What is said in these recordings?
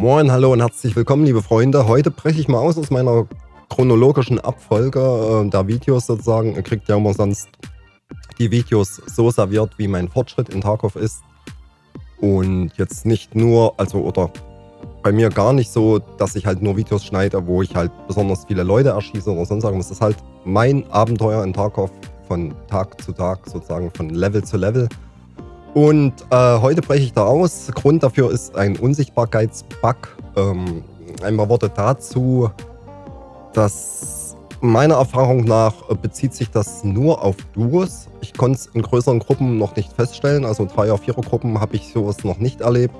Moin, hallo und herzlich willkommen, liebe Freunde. Heute breche ich mal aus aus meiner chronologischen Abfolge äh, der Videos sozusagen. Ihr kriegt ja immer sonst die Videos so serviert, wie mein Fortschritt in Tarkov ist. Und jetzt nicht nur, also oder bei mir gar nicht so, dass ich halt nur Videos schneide, wo ich halt besonders viele Leute erschieße oder sonst irgendwas. Das ist halt mein Abenteuer in Tarkov von Tag zu Tag, sozusagen von Level zu Level. Und äh, heute breche ich da aus. Grund dafür ist ein Unsichtbarkeitsbug. Ähm, ein Worte dazu, dass meiner Erfahrung nach bezieht sich das nur auf Duos. Ich konnte es in größeren Gruppen noch nicht feststellen. Also Dreier-, Vierer-Gruppen habe ich sowas noch nicht erlebt.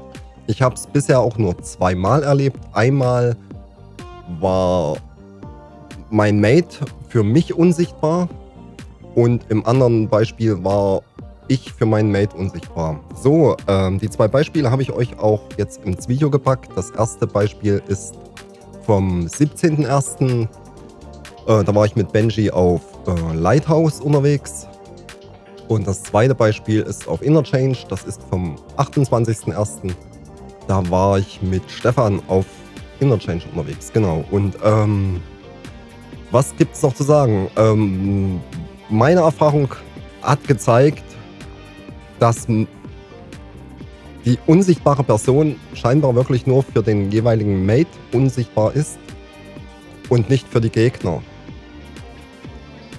Ich habe es bisher auch nur zweimal erlebt. Einmal war mein Mate für mich unsichtbar und im anderen Beispiel war ich für meinen Mate unsichtbar. So, ähm, die zwei Beispiele habe ich euch auch jetzt ins Video gepackt. Das erste Beispiel ist vom 17.01. Äh, da war ich mit Benji auf äh, Lighthouse unterwegs. Und das zweite Beispiel ist auf Interchange. Das ist vom 28.01. Da war ich mit Stefan auf Interchange unterwegs. Genau. Und ähm, was gibt es noch zu sagen? Ähm, meine Erfahrung hat gezeigt, dass die unsichtbare Person scheinbar wirklich nur für den jeweiligen Mate unsichtbar ist und nicht für die Gegner.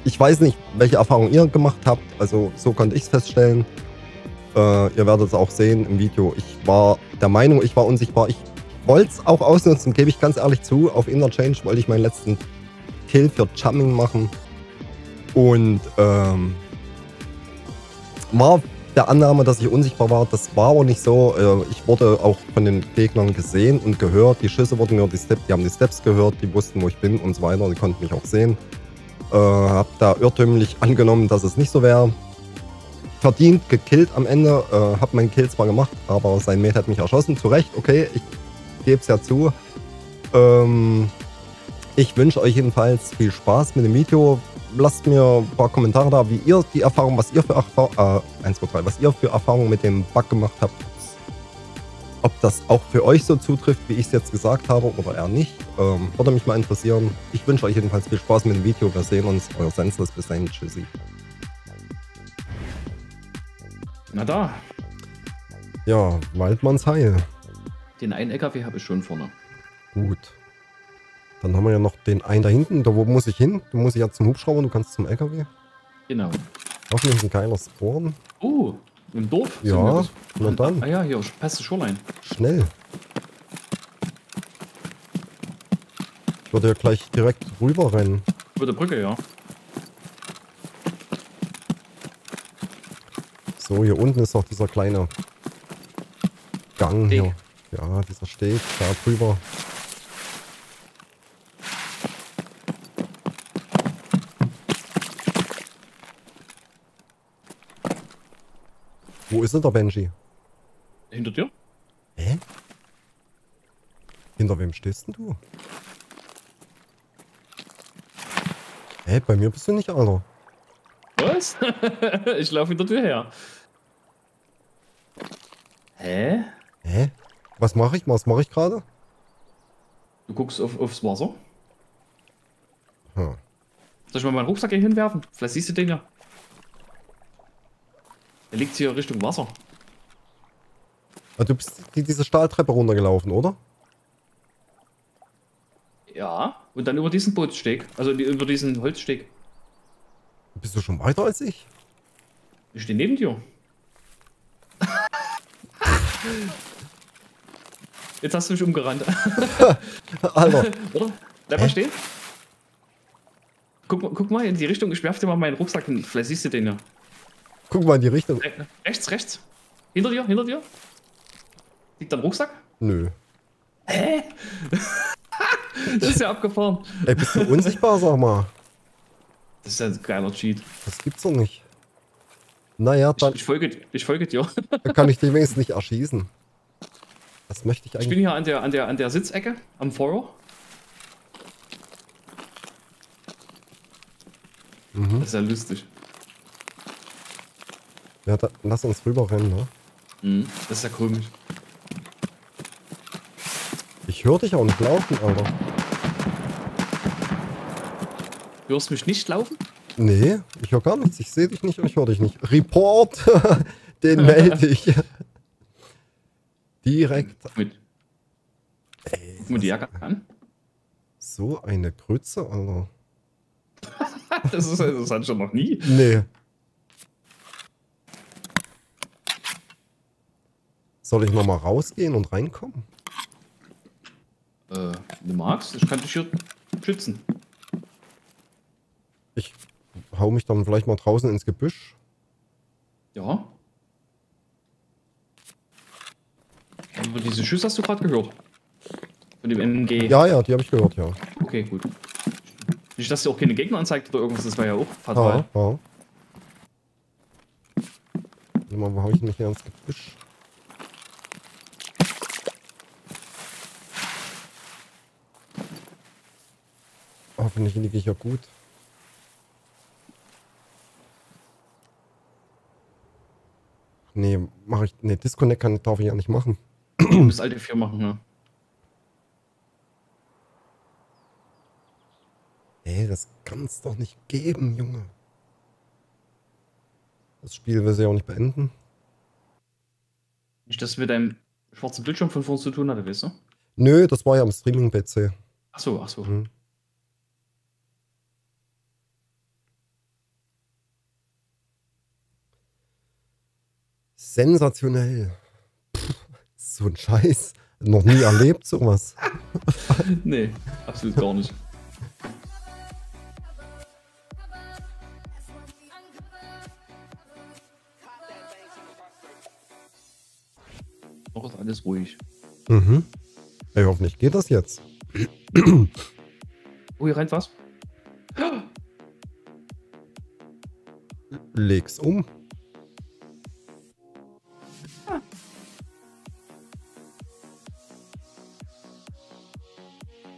Ich weiß nicht, welche Erfahrung ihr gemacht habt, also so konnte ich es feststellen. Äh, ihr werdet es auch sehen im Video. Ich war der Meinung, ich war unsichtbar. Ich wollte es auch ausnutzen, gebe ich ganz ehrlich zu. Auf Interchange wollte ich meinen letzten Kill für Chumming machen. Und ähm, war der Annahme, dass ich unsichtbar war. Das war aber nicht so. Äh, ich wurde auch von den Gegnern gesehen und gehört. Die Schüsse wurden mir, die, Step, die haben die Steps gehört, die wussten, wo ich bin und so weiter. Die konnten mich auch sehen. Äh, hab da irrtümlich angenommen, dass es nicht so wäre. Verdient, gekillt am Ende. Äh, hab meinen Kill zwar gemacht, aber sein Mate hat mich erschossen. Zu Recht, okay, ich gebe es ja zu. Ähm, ich wünsche euch jedenfalls viel Spaß mit dem Video lasst mir ein paar Kommentare da, wie ihr die Erfahrung, was ihr für Erfahrung, äh, 1, 2, 3, was ihr für Erfahrungen mit dem Bug gemacht habt. Ob das auch für euch so zutrifft, wie ich es jetzt gesagt habe, oder eher nicht. Ähm, würde mich mal interessieren. Ich wünsche euch jedenfalls viel Spaß mit dem Video. Wir sehen uns. Euer Senseless. Bis dahin. Tschüssi. Na da. Ja, Waldmanns Heil. Den einen LKW habe ich schon vorne. Gut. Dann haben wir ja noch den einen da hinten. Da wo muss ich hin? Du musst ja zum Hubschrauber, du kannst zum LKW. Genau. Hoffentlich ein geiler Spawn. Oh, im Dorf? Ja, na dann. Ah ja, hier, passt die Shoreline. Schnell. Ich würde ja gleich direkt rüber rennen. Über der Brücke, ja. So, hier unten ist noch dieser kleine Gang Steg. hier. Ja, dieser Steg, da drüber. Ist der Benji? Hinter dir? Hä? Hinter wem stehst denn du? Hä, bei mir bist du nicht, Alter. Was? ich laufe hinter dir her. Hä? Hä? Was mache ich? Was mache ich gerade? Du guckst auf, aufs Wasser. Hm. Soll ich mal meinen Rucksack hier hinwerfen? Vielleicht siehst du den ja. Er liegt hier Richtung Wasser. Ah, Du bist die, diese Stahltreppe runtergelaufen, oder? Ja, und dann über diesen Bootssteg. Also die- über diesen Holzsteg. Bist du schon weiter als ich? Ich stehe neben dir. Jetzt hast du mich umgerannt. Alter, Oder? Bleib mal stehen. Guck, mal- guck mal in die Richtung. Ich werf dir mal meinen Rucksack hin. Vielleicht siehst du den ja. Guck mal in die Richtung. Re- Rechts, rechts. Hinter dir, hinter dir. Liegt da ein Rucksack? Nö. Das ist ja abgefahren. Ey, bist du unsichtbar, sag mal? Das ist ja ein geiler Cheat. Das gibt's doch nicht. Naja, Ich, dann ich, folge, ich folge dir. kann ich dich wenigstens nicht erschießen. Das möchte ich Ich bin eigentlich. hier an der, an der, an der Sitzecke, am Feuer. Mhm. Das ist ja lustig. Ja, da, lass uns rüber rennen, ne? Mhm. Das ist ja komisch. Ich höre dich auch nicht laufen, Alter. Du hörst mich nicht laufen? Nee, ich höre gar nichts. Ich sehe dich nicht und ich höre dich nicht. Report! Den melde ich. Direkt. Mit. Ey, Guck mal die Jacke an. so eine Grütze, Alter. Das, ist, das ich schon noch nie. Nee. Soll ich nochmal rausgehen und reinkommen? Äh, du magst? Ich kann dich hier schützen. Ich hau mich dann vielleicht mal draußen ins Gebüsch. Ja. Aber diese Schüsse hast du gerade gehört. Von dem MG. Ja, ja, die habe ich gehört, ja. Okay, gut. Nicht, dass dir auch keine Gegner anzeigt oder irgendwas, das war ja auch Ja, fatal. ja. Warte mal, wo hau ich mich hier ins Gebüsch? Hoffentlich liege ich ja gut. Nee, mache ich. Nee, Disconnect kann, darf ich ja nicht machen. Du musst alte 4 machen, ne? Ey, das kann's doch nicht geben, Junge. Das Spiel will sie ja auch nicht beenden. Nicht, dass es mit deinem schwarzen Bildschirm von vorn zu tun hatte, weißt du? Nö, das war ja am Streaming-PC. Ach so, ach so. Mhm. Sensationell. Puh, so ein Scheiß. Noch nie erlebt sowas. Nee, absolut gar nicht. Noch ist alles ruhig. Mhm. Ey, hoffentlich geht das jetzt. Oh, hier rennt was? Leg's um.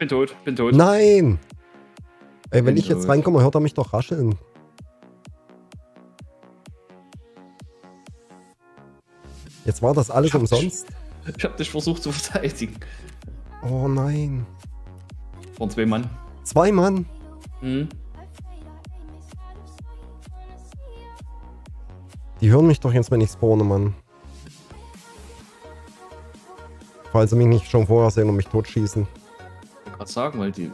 Bin tot, bin tot. Nein! Ey, wenn Bin ich jetzt tot. reinkomme, hört er mich doch rascheln. Jetzt war das alles Ich umsonst. Ich hab dich versucht zu verteidigen. Oh nein. Von zwei Mann. Zwei Mann. Mhm. Die hören mich doch jetzt, wenn ich spawne, Mann. Falls sie mich nicht schon vorher sehen und mich totschießen. Gerade sagen, weil die,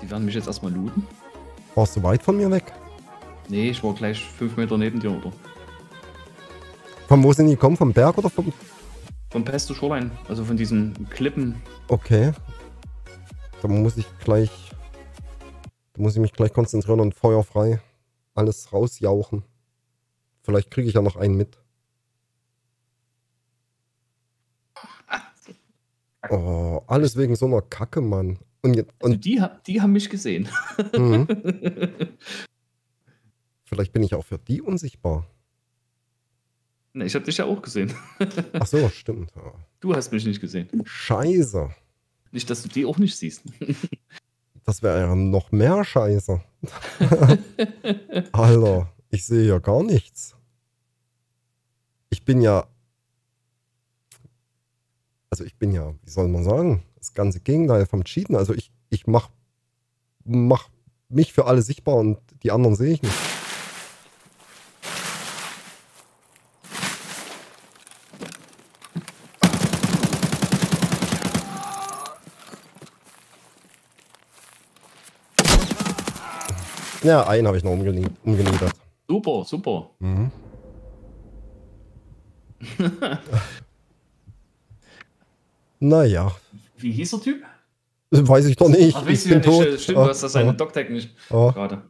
die werden mich jetzt erstmal looten. Warst du weit von mir weg? Nee, ich war gleich fünf Meter neben dir, oder? Von wo sind die gekommen? Vom Berg oder vom... Vom Pesto Shoreline, also von diesen Klippen. Okay. Da muss ich gleich... Da muss ich mich gleich konzentrieren und feuerfrei alles rausjauchen. Vielleicht kriege ich ja noch einen mit. Oh, alles wegen so einer Kacke, Mann. Und, Also und die, ha- die haben mich gesehen. mhm. vielleicht bin ich auch für die unsichtbar. Ne, ich habe dich ja auch gesehen. Ach so, stimmt. Ja. Du hast mich nicht gesehen. Scheiße. Nicht, dass du die auch nicht siehst. Das wäre ja noch mehr Scheiße. Alter, ich sehe ja gar nichts. Ich bin ja. Also ich bin ja, wie soll man sagen, das ganze Gegenteil vom Cheaten. Also ich, ich mach, mach mich für alle sichtbar und die anderen sehe ich nicht. Ja, einen habe ich noch umgenie umgeniedert. Super, super. Mhm. naja, Wie hieß der Typ? weiß ich doch nicht. Ach, ich bin nicht. tot. äh, Stimmt, Ah, du hast das seine ah, Doctag nicht ah. gerade.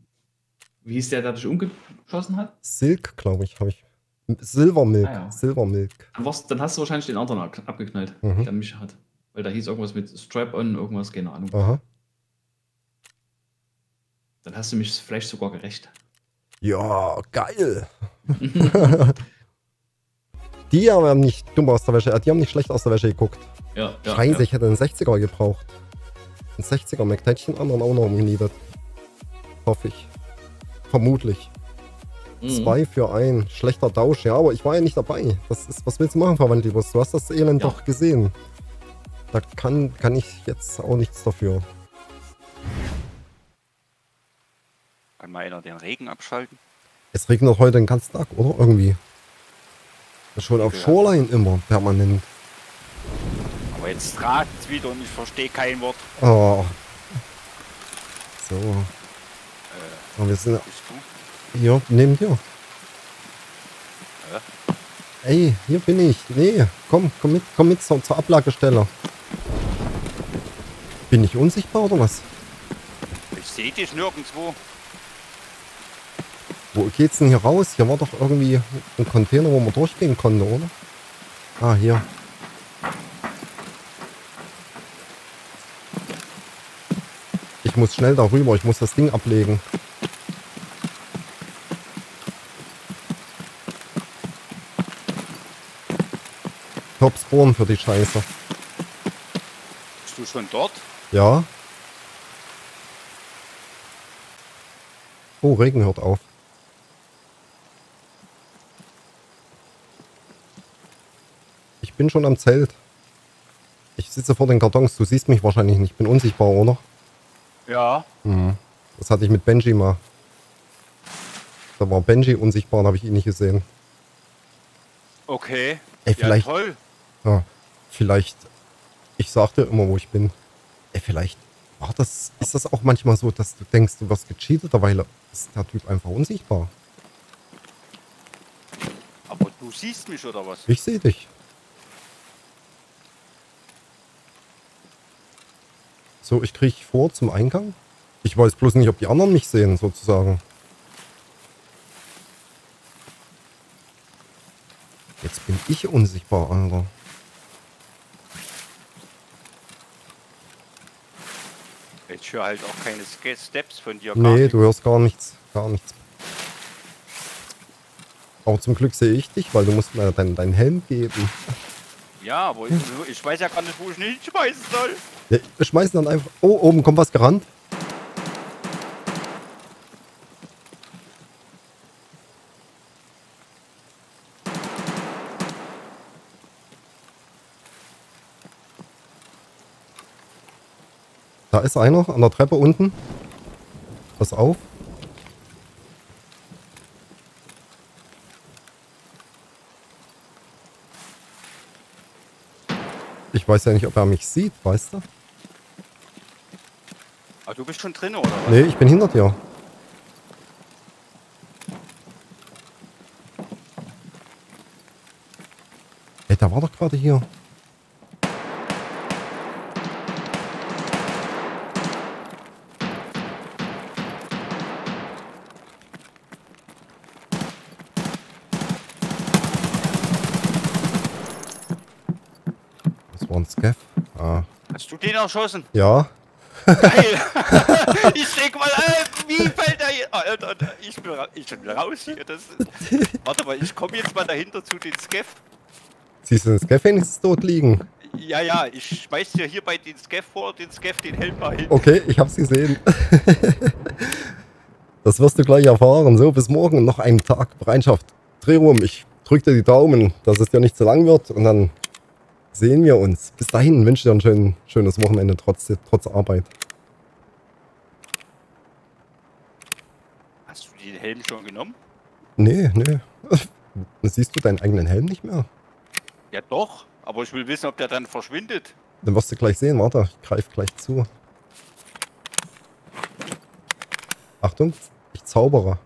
Wie hieß der, der dich umgeschossen hat? Silk, glaube ich, habe ich. Silvermilk. Ah, ja. Silvermilk. Dann, warst, dann hast du wahrscheinlich den anderen ab- abgeknallt, Mhm. der mich hat. Weil da hieß irgendwas mit Strap-on, irgendwas, keine Ahnung. Aha. Dann hast du mich vielleicht sogar gerecht. Ja, geil. die haben nicht dumm aus der Wäsche, äh, die haben nicht schlecht aus der Wäsche geguckt. Ja, ja. Scheiße, ja. ich hätte einen 60er gebraucht. Ein 60er Mac, da hätte ich den anderen auch noch umgeniedert. Hoffe ich. Vermutlich. Mhm. Zwei für ein. Schlechter Tausch, ja, aber ich war ja nicht dabei. Das ist, was willst du machen, Verwandlibus? Du hast das Elend Ja. doch gesehen. Da kann, kann ich jetzt auch nichts dafür. Kann mal einer den Regen abschalten? Es regnet heute den ganzen Tag, oder? Irgendwie. Schon auf. Shoreline immer permanent. Jetzt ragt es wieder und ich verstehe kein Wort. Oh. So. Äh, Aber wir sind bist du? hier neben dir. Ey, hier bin ich. Nee, komm, komm mit, komm mit zur, zur Ablagestelle. Bin ich unsichtbar oder was? Ich sehe dich nirgendwo. Wo geht's denn hier raus? Hier war doch irgendwie ein Container, wo man durchgehen konnte, oder? Ah, hier. Ich muss schnell darüber, ich muss das Ding ablegen. Top Spawn für die Scheiße. Bist du schon dort? Ja. Oh, Regen hört auf. Ich bin schon am Zelt. Ich sitze vor den Kartons. Du siehst mich wahrscheinlich nicht. Ich bin unsichtbar, oder? Ja. Mhm. Das hatte ich mit Benji mal. Da war Benji unsichtbar und habe ich ihn nicht gesehen. Okay. Ey, vielleicht, Ja, toll. ja, vielleicht, ich sagte immer, wo ich bin. Ey, vielleicht war das, ist das auch manchmal so, dass du denkst, du wirst gecheatet, weil ist der Typ einfach unsichtbar. Aber du siehst mich oder was? Ich sehe dich. So, ich kriege vor zum Eingang. Ich weiß bloß nicht, ob die anderen mich sehen, sozusagen. Jetzt bin ich unsichtbar, Alter. Ich höre halt auch keine Steps von dir. Nee, nichts. du hörst gar nichts. Gar nichts. Aber zum Glück sehe ich dich, weil du musst mir deinen deinen Helm geben. Ja, aber ich, ich weiß ja gar nicht, wo ich nicht schmeißen soll. Ja, wir schmeißen dann einfach... Oh, oben kommt was gerannt. Da ist einer an der Treppe unten. Pass auf. Ich weiß ja nicht, ob er mich sieht, weißt du? Ah, du bist schon drin, oder was? Nee, ich bin hinter dir. Ey, der war doch gerade hier. Ein Scaff. Ah. Hast du den erschossen? Ja. Geil! ich denk mal, äh, wie fällt der hier? Ah, Alter, Alter, ich bin, ich bin raus hier. Das, warte mal, ich komme jetzt mal dahinter zu den Scaff. Siehst du den Scaff wenigstens dort liegen? Ja, ja, ich schmeiß dir hier bei den Scaff vor, den Scaff, den Helm mal hin. Okay, ich hab's gesehen. das wirst du gleich erfahren. So, bis morgen noch einen Tag Bereitschaft. Dreh rum, ich drück dir die Daumen, dass es dir nicht zu lang wird und dann sehen wir uns. Bis dahin wünsche ich dir ein schön, schönes Wochenende trotz, trotz Arbeit. Hast du den Helm schon genommen? Nee, nee. Siehst du deinen eigenen Helm nicht mehr? Ja doch, aber ich will wissen, ob der dann verschwindet. Dann wirst du gleich sehen. Warte, ich greife gleich zu. Achtung, ich zaubere.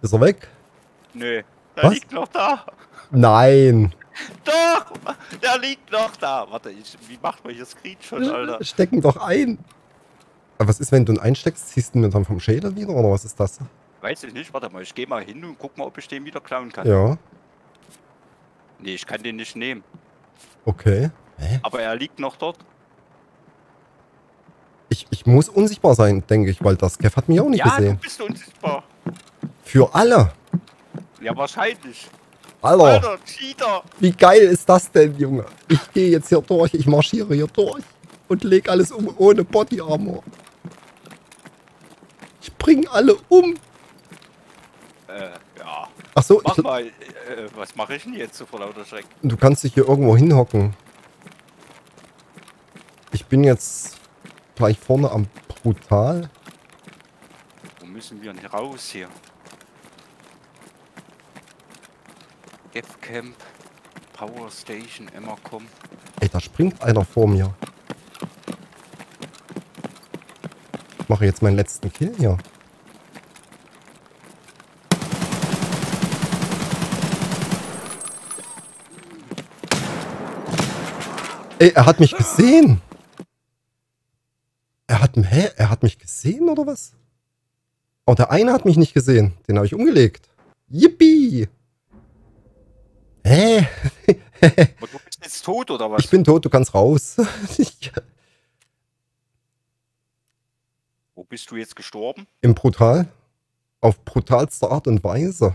Ist er weg? Nö, der Was? liegt noch da. Nein. Doch, der liegt noch da. Warte, ich, wie macht man hier Screenshot, Alter? Stecken doch ein. Aber was ist, wenn du ihn einsteckst? Ziehst du ihn dann vom Schädel wieder oder was ist das? Weiß ich nicht, warte mal, ich gehe mal hin und guck mal, ob ich den wieder klauen kann. Ja, Nee, ich kann den nicht nehmen. okay. Hä? Aber er liegt noch dort. Ich, ich muss unsichtbar sein, denke ich, weil das Kev hat mich auch nicht ja, gesehen. du bist unsichtbar. Für alle. Ja, wahrscheinlich. Alter, Alter, Cheater. wie geil ist das denn, Junge? Ich gehe jetzt hier durch, ich marschiere hier durch und leg alles um ohne Body Armor. Ich bring alle um. Äh, ja. Ach so, Mach ich, mal, äh, was mache ich denn jetzt so vor lauter Schreck? du kannst dich hier irgendwo hinhocken. bin jetzt gleich vorne am Brutal. Wo müssen wir denn raus hier? Gap-Camp, Power Station, Emmercom. Ey, da springt einer vor mir. Ich mache jetzt meinen letzten Kill hier. Ey, er hat mich gesehen. Er hat, hä? Er hat mich gesehen oder was? Oh, der eine hat mich nicht gesehen. Den habe ich umgelegt. Yippie! Hä? Und du bist jetzt tot oder was? Ich bin tot, du kannst raus. Wo bist du jetzt gestorben? Im Brutal. Auf brutalste Art und Weise.